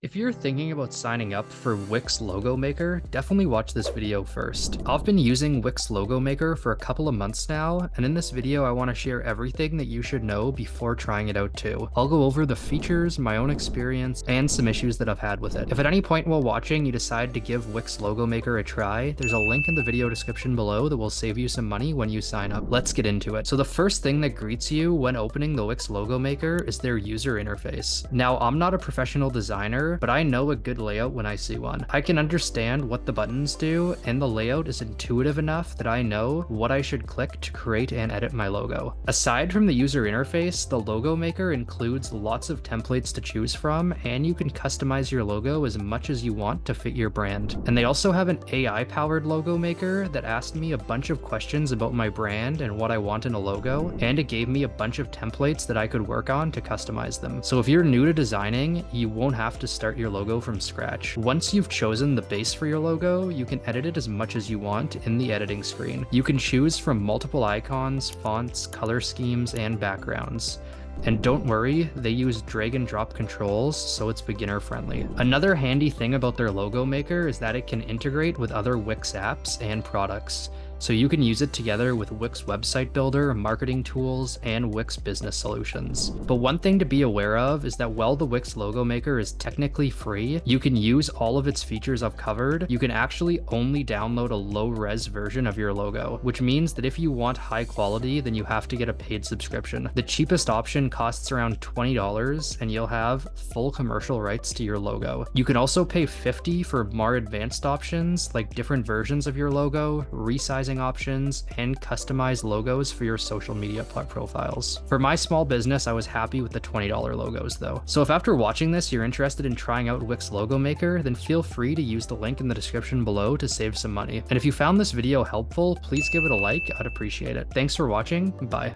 If you're thinking about signing up for Wix Logo Maker, definitely watch this video first. I've been using Wix Logo Maker for a couple of months now, and in this video I want to share everything that you should know before trying it out too. I'll go over the features, my own experience, and some issues that I've had with it. If at any point while watching you decide to give Wix Logo Maker a try, there's a link in the video description below that will save you some money when you sign up. Let's get into it. So the first thing that greets you when opening the Wix Logo Maker is their user interface. Now, I'm not a professional designer, but I know a good layout when I see one. I can understand what the buttons do, and the layout is intuitive enough that I know what I should click to create and edit my logo. Aside from the user interface, the logo maker includes lots of templates to choose from, and you can customize your logo as much as you want to fit your brand. And they also have an AI powered logo maker that asked me a bunch of questions about my brand and what I want in a logo, and it gave me a bunch of templates that I could work on to customize them. So if you're new to designing, you won't have to start your logo from scratch. Once you've chosen the base for your logo, you can edit it as much as you want in the editing screen. You can choose from multiple icons, fonts, color schemes, and backgrounds. And don't worry, they use drag and drop controls, so it's beginner friendly. Another handy thing about their logo maker is that it can integrate with other Wix apps and products so you can use it together with Wix Website Builder, marketing tools, and Wix Business Solutions. But one thing to be aware of is that while the Wix logo maker is technically free, you can use all of its features I've covered. You can actually only download a low-res version of your logo, which means that if you want high quality, then you have to get a paid subscription. The cheapest option costs around $20 and you'll have full commercial rights to your logo. You can also pay 50 for more advanced options like different versions of your logo, resize options, and customize logos for your social media profiles. For my small business, I was happy with the $20 logos though. So if after watching this you're interested in trying out Wix Logo Maker, then feel free to use the link in the description below to save some money. And if you found this video helpful, please give it a like, I'd appreciate it. Thanks for watching, bye.